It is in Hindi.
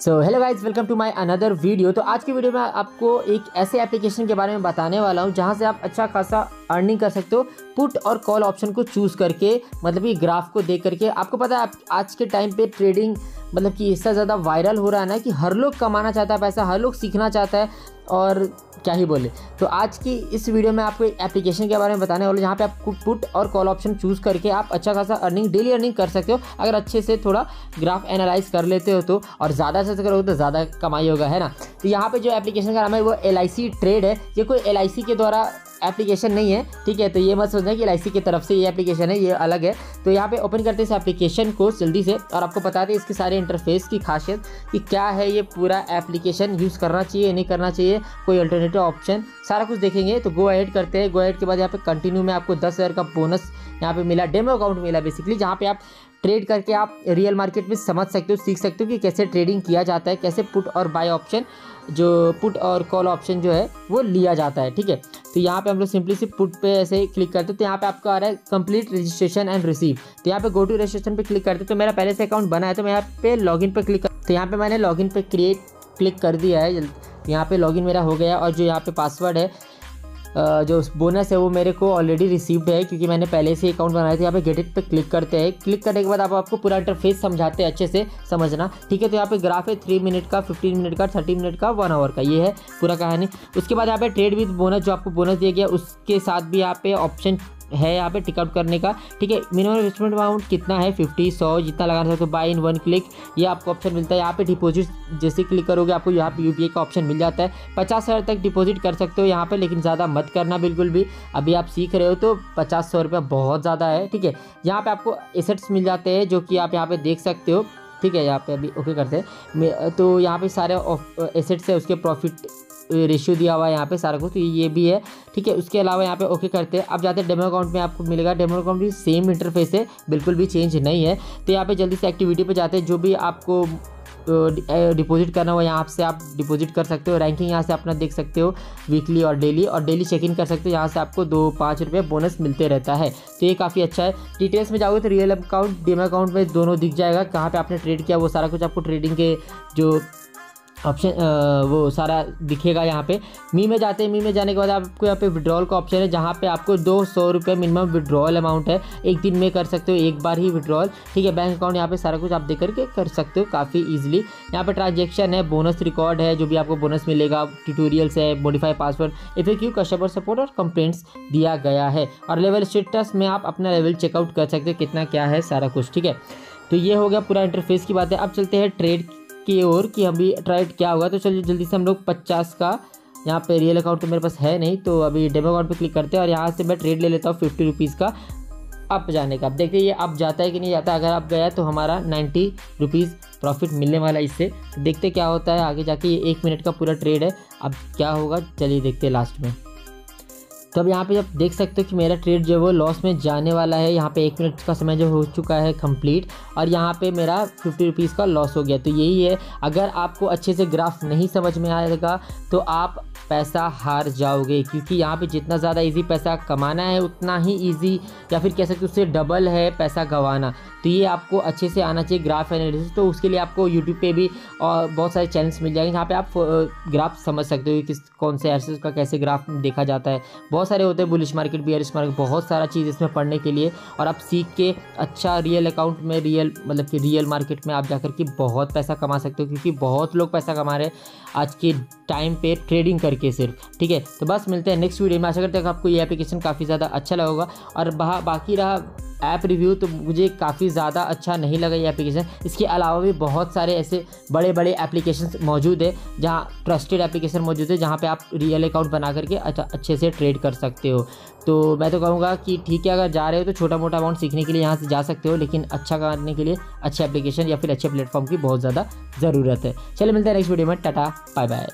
So hello guys welcome to my another video तो आज की वीडियो में आपको एक ऐसे एप्लीकेशन के बारे में बताने वाला हूँ, जहाँ से आप अच्छा खासा अर्निंग कर सकते हो पुट और कॉल ऑप्शन को चूज़ करके मतलब कि ग्राफ को देख करके। आपको पता है, आप आज के टाइम पे ट्रेडिंग मतलब कि इससे ज़्यादा वायरल हो रहा है ना कि हर लोग कमाना चाहता है, पैसा हर लोग सीखना चाहता है और क्या ही बोले। तो आज की इस वीडियो में आपको एप्लीकेशन के बारे में बताने वाले जहाँ पे आप पुट और कॉल ऑप्शन चूज़ करके आप अच्छा खासा अर्निंग डेली अर्निंग कर सकते हो। अगर अच्छे से थोड़ा ग्राफ एनालाइज कर लेते हो तो और ज़्यादा से करोगे तो ज़्यादा कमाई होगा, है ना? तो यहाँ पे जो एप्लीकेशन का नाम है वो LIC ट्रेड है। ये कोई LIC के द्वारा एप्लीकेशन नहीं है, ठीक है? तो ये मत सोचना कि LIC की तरफ़ से ये एप्लीकेशन है, ये अलग है। तो यहाँ पे ओपन करते हैं इस एप्लीकेशन को जल्दी से और आपको बता दें इसके सारे इंटरफेस की खासियत कि क्या है ये पूरा एप्लीकेशन यूज़ करना चाहिए, नहीं करना चाहिए, कोई अल्टरनेटिव ऑप्शन सारा कुछ देखेंगे। तो गो एड करते हैं। गो एड के बाद यहाँ पे कंटिन्यू में आपको दस हज़ार का बोनस यहाँ पे मिला डेमो अकाउंट मिला बेसिकली जहाँ पे आप ट्रेड करके आप रियल मार्केट में समझ सकते हो, सीख सकते हो कि कैसे ट्रेडिंग किया जाता है, कैसे पुट और बाय ऑप्शन जो पुट और कॉल ऑप्शन जो है वो लिया जाता है, ठीक है? तो यहाँ पे हम लोग सिंपली से पुट पे ऐसे क्लिक करते तो यहाँ पे आपको आ रहा है कंप्लीट रजिस्ट्रेशन एंड रिसीव। तो यहाँ पे गो टू रजिस्ट्रेशन पे क्लिक करते तो मेरा पहले से अकाउंट बना है तो मैं यहाँ पे लॉगिन पे क्लिक कर तो यहाँ पे मैंने लॉगिन पे क्रिएट क्लिक कर दिया है यहाँ पे लॉगिन मेरा हो गया और जो यहाँ पे पासवर्ड है जो बोनस है वो मेरे को ऑलरेडी रिसीव्ड है, क्योंकि मैंने पहले से अकाउंट बनाया था। यहाँ पे गेट इट पे क्लिक करते हैं। क्लिक करने के बाद आप, आपको पूरा इंटरफेस समझाते हैं अच्छे से, समझना। ठीक है तो यहाँ पे ग्राफ है थ्री मिनट का फिफ्टीन मिनट का थर्टी मिनट का वन आवर का। ये है पूरा कहानी। उसके बाद यहाँ पे ट्रेड विद बोनस जो आपको बोनस दिया गया, उसके साथ भी यहाँ पे ऑप्शन है यहाँ पे टिकआउट करने का। ठीक है मिनिमम इन्वेस्टमेंट अमाउंट कितना है? फिफ्टी सौ, जितना लगा सकते हो बाई इन वन क्लिक ये आपको ऑप्शन मिलता है। यहाँ पे डिपॉजिट जैसे क्लिक करोगे, आपको यहाँ पे यूपीआई का ऑप्शन मिल जाता है। पचास हज़ार तक डिपॉजिट कर सकते हो यहाँ पर लेकिन ज़्यादा मत करना बिल्कुल भी। अभी आप सीख रहे हो तो पचास सौ रुपया बहुत ज़्यादा है। ठीक है, यहाँ पर आपको एसेट्स मिल जाते हैं, जो कि आप यहाँ पर देख सकते हो। ठीक है, यहाँ पे अभी ओके करते हैं। तो यहाँ पे सारे एसेट्स है, उसके प्रॉफिट रेशियो दिया हुआ है यहाँ पे सारा कुछ तो ये भी है। ठीक है, उसके अलावा यहाँ पे ओके करते हैं। अब जाते हैं डेमो अकाउंट में, आपको मिलेगा। डेमो अकाउंट भी सेम इंटरफेस है, बिल्कुल भी चेंज नहीं है। तो यहाँ पे जल्दी से एक्टिविटी पे जाते हैं। जो भी आपको डिपॉजिट करना हो यहाँ से आप डिपॉजिट कर सकते हो रैंकिंग यहाँ से अपना देख सकते हो वीकली और डेली और डेली चेक इन कर सकते हो, यहाँ से आपको दो, पाँच रुपये बोनस मिलते रहता है। तो ये काफ़ी अच्छा है। डिटेल्स में जाओगे तो रियल अकाउंट डीम अकाउंट में दोनों दिख जाएगा, कहाँ पर आपने ट्रेड किया, वो सारा कुछ आपको ट्रेडिंग के जो ऑप्शन वो सारा दिखेगा यहाँ पे। मी में जाते हैं, मी में जाने के बाद आपको यहाँ पे विड्रॉल का ऑप्शन है, जहाँ पे आपको दो सौ रुपये मिनिमम विड्रॉल अमाउंट है। एक दिन में कर सकते हो, एक बार ही विड्रॉल ठीक है बैंक अकाउंट यहाँ पे सारा कुछ आप देख करके कर सकते हो काफ़ी ईजिली यहाँ पे ट्रांजेक्शन है बोनस रिकॉर्ड है, जो भी आपको बोनस मिलेगा ट्यूटोरियल्स है modify password F A Q customer support और कंप्लेंट्स दिया गया है। और लेवल स्टेटस में आप अपना लेवल चेकआउट कर सकते हो, कितना क्या है, सारा कुछ। ठीक है तो ये हो गया पूरा इंटरफेस की बात। है अब चलते हैं ट्रेड की ओर कि अभी ट्राइड क्या होगा। तो चलिए जल्दी से हम लोग पचास का यहाँ पे रियल अकाउंट तो मेरे पास है नहीं तो अभी डेमो अकाउंट पे क्लिक करते हैं और यहाँ से मैं ट्रेड ले लेता हूँ फिफ्टी रुपीज़ का अप जाने का। अब देखते ये अप जाता है कि नहीं जाता अगर आप गया तो हमारा नाइन्टी रुपीज़ प्रॉफिट मिलने वाला है इससे। देखते क्या होता है। आगे जाके ये एक मिनट का पूरा ट्रेड है। अब क्या होगा? चलिए देखते हैं लास्ट में। तो अब यहाँ पे जब देख सकते हो कि मेरा ट्रेड जो है वो लॉस में जाने वाला है। यहाँ पे एक मिनट का समय जो हो चुका है कंप्लीट और यहाँ पे मेरा फिफ्टी रुपीज़ का लॉस हो गया। तो यही है, अगर आपको अच्छे से ग्राफ नहीं समझ में आएगा तो आप पैसा हार जाओगे, क्योंकि यहाँ पे जितना ज़्यादा इजी पैसा कमाना है, उतना ही इजी या फिर कह सकते उससे डबल है पैसा गंवाना। तो ये आपको अच्छे से आना चाहिए ग्राफ एनालिसिस तो उसके लिए आपको यूट्यूब पे भी और बहुत सारे चैनल्स मिल जाएँगे, जहाँ पे आप ग्राफ समझ सकते हो किस, कौन से एसेस का कैसे ग्राफ देखा जाता है। बहुत सारे होते हैं बुलिश मार्केट बियरिश मार्केट बहुत सारा चीज़ इसमें पढ़ने के लिए। और आप सीख के अच्छा रियल अकाउंट में रियल मतलब कि रियल मार्केट में आप जाकर के बहुत पैसा कमा सकते हो, क्योंकि बहुत लोग पैसा कमा रहे हैं आज के टाइम पे ट्रेडिंग करके सिर्फ़। ठीक है? तो बस मिलते हैं नेक्स्ट वीडियो में। आशा करते हैं आपको ये एप्लीकेशन काफ़ी ज़्यादा अच्छा लगेगा। और बाकी रहा ऐप रिव्यू तो मुझे काफ़ी ज़्यादा अच्छा नहीं लगा ये एप्लीकेशन इसके अलावा भी बहुत सारे ऐसे बड़े बड़े एप्लीकेशन मौजूद है, जहाँ ट्रस्टेड एप्लीकेशन मौजूद है, जहाँ पे आप रियल अकाउंट बना करके अच्छा अच्छे से ट्रेड कर सकते हो। तो मैं तो कहूँगा कि ठीक है, अगर जा रहे हो तो छोटा मोटा अमाउंट सीखने के लिए यहाँ से जा सकते हो, लेकिन अच्छा करने के लिए अच्छे एप्लीकेशन या फिर अच्छे प्लेटफॉर्म की बहुत ज़्यादा ज़रूरत है। चलिए मिलते हैं नेक्स्ट वीडियो में, टाटा बाय बाय